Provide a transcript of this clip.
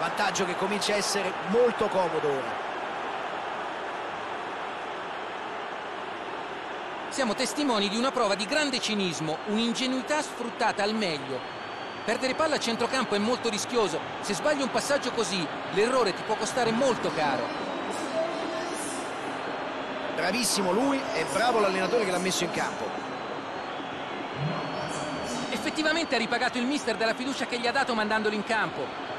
Vantaggio che comincia a essere molto comodo ora. Siamo testimoni di una prova di grande cinismo, un'ingenuità sfruttata al meglio. Perdere palla a centrocampo è molto rischioso. Se sbagli un passaggio così, l'errore ti può costare molto caro. Bravissimo lui e bravo l'allenatore che l'ha messo in campo. Effettivamente ha ripagato il mister della fiducia che gli ha dato mandandolo in campo.